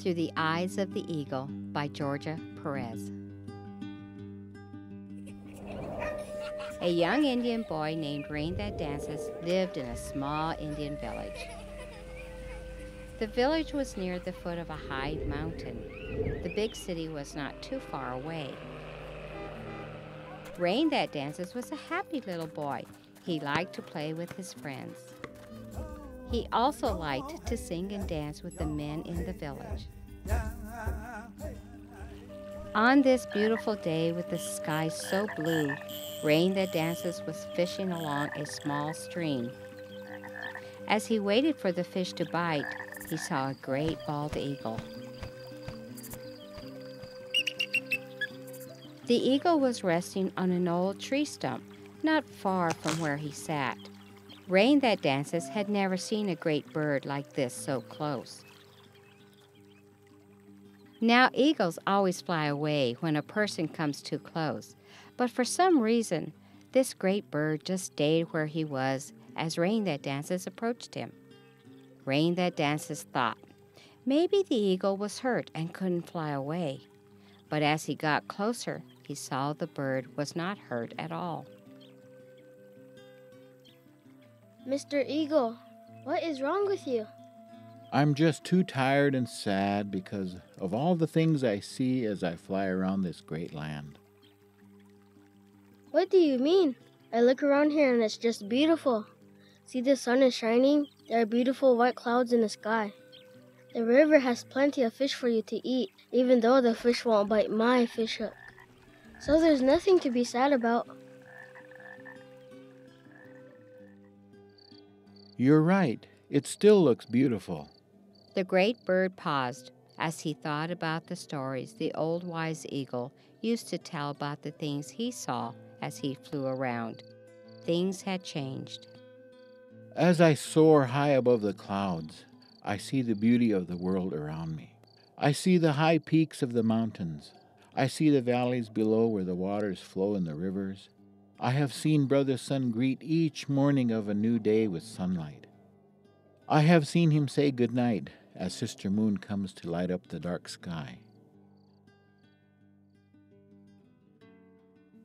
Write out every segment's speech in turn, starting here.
Through the Eyes of the Eagle by Georgia Perez. A young Indian boy named Rain That Dances lived in a small Indian village. The village was near the foot of a high mountain. The big city was not too far away. Rain That Dances was a happy little boy. He liked to play with his friends. He also liked to sing and dance with the men in the village. On this beautiful day with the sky so blue, Rain the Dances was fishing along a small stream. As he waited for the fish to bite, he saw a great bald eagle. The eagle was resting on an old tree stump not far from where he sat. Rain That Dances had never seen a great bird like this so close. Now, eagles always fly away when a person comes too close, but for some reason, this great bird just stayed where he was as Rain That Dances approached him. Rain That Dances thought, maybe the eagle was hurt and couldn't fly away. But as he got closer, he saw the bird was not hurt at all. Mr. Eagle, what is wrong with you? I'm just too tired and sad because of all the things I see as I fly around this great land. What do you mean? I look around here and it's just beautiful. See, the sun is shining. There are beautiful white clouds in the sky. The river has plenty of fish for you to eat, even though the fish won't bite my fish hook. So there's nothing to be sad about. You're right. It still looks beautiful. The great bird paused as he thought about the stories the old wise eagle used to tell about the things he saw as he flew around. Things had changed. As I soar high above the clouds, I see the beauty of the world around me. I see the high peaks of the mountains. I see the valleys below where the waters flow in the rivers. I have seen Brother Sun greet each morning of a new day with sunlight. I have seen him say good night as Sister Moon comes to light up the dark sky.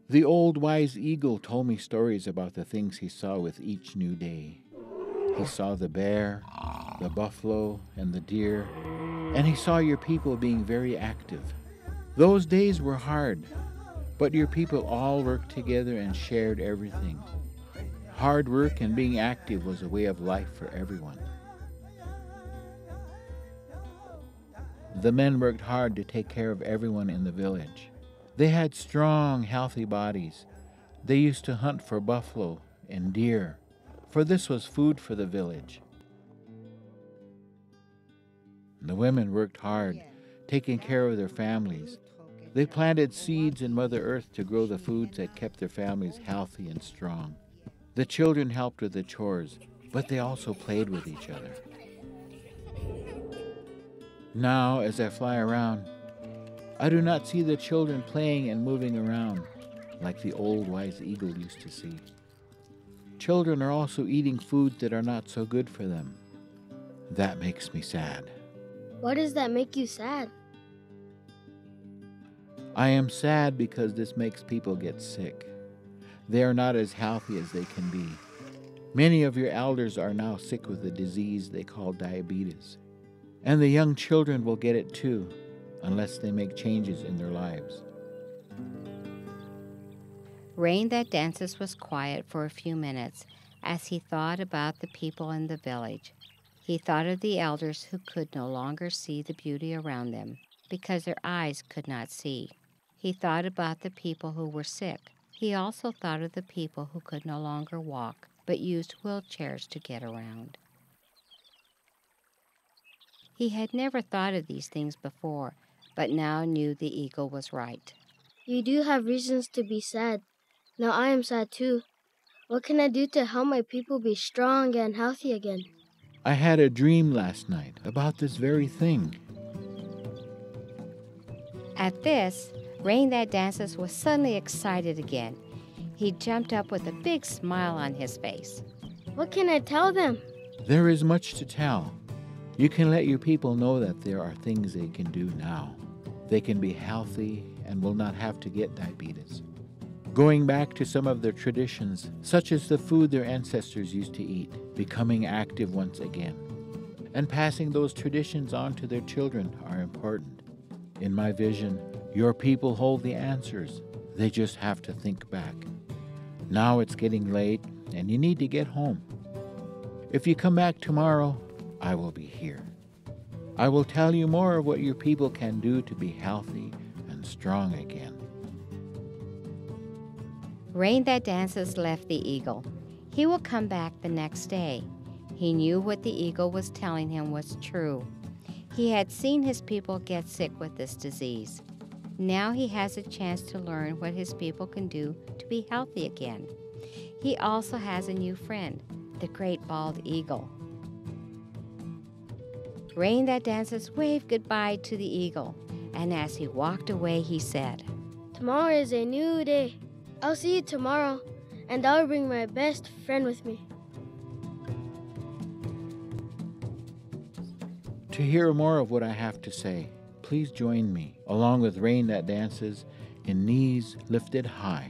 The old wise eagle told me stories about the things he saw with each new day. He saw the bear, the buffalo, and the deer, and he saw your people being very active. Those days were hard, but your people all worked together and shared everything. Hard work and being active was a way of life for everyone. The men worked hard to take care of everyone in the village. They had strong, healthy bodies. They used to hunt for buffalo and deer, for this was food for the village. The women worked hard, taking care of their families. They planted seeds in Mother Earth to grow the foods that kept their families healthy and strong. The children helped with the chores, but they also played with each other. Now, as I fly around, I do not see the children playing and moving around like the old wise eagle used to see. Children are also eating foods that are not so good for them. That makes me sad. Why does that make you sad? I am sad because this makes people get sick. They are not as healthy as they can be. Many of your elders are now sick with a disease they call diabetes. And the young children will get it too, unless they make changes in their lives. Rain That Dances was quiet for a few minutes as he thought about the people in the village. He thought of the elders who could no longer see the beauty around them because their eyes could not see. He thought about the people who were sick. He also thought of the people who could no longer walk but used wheelchairs to get around. He had never thought of these things before, but now knew the eagle was right. You do have reasons to be sad. Now I am sad too. What can I do to help my people be strong and healthy again? I had a dream last night about this very thing. At this, Rain That Dances was suddenly excited again. He jumped up with a big smile on his face. What can I tell them? There is much to tell. You can let your people know that there are things they can do now. They can be healthy and will not have to get diabetes. Going back to some of their traditions, such as the food their ancestors used to eat, becoming active once again, and passing those traditions on to their children are important. In my vision, your people hold the answers. They just have to think back. Now it's getting late and you need to get home. If you come back tomorrow, I will be here. I will tell you more of what your people can do to be healthy and strong again. Rain that dances left the eagle. He will come back the next day. He knew what the eagle was telling him was true. He had seen his people get sick with this disease. Now he has a chance to learn what his people can do to be healthy again. He also has a new friend, the great bald eagle. Rain that dances waved goodbye to the eagle, and as he walked away, he said, Tomorrow is a new day. I'll see you tomorrow, and I'll bring my best friend with me. To hear more of what I have to say, please join me, along with Rain That Dances, in Knees Lifted High.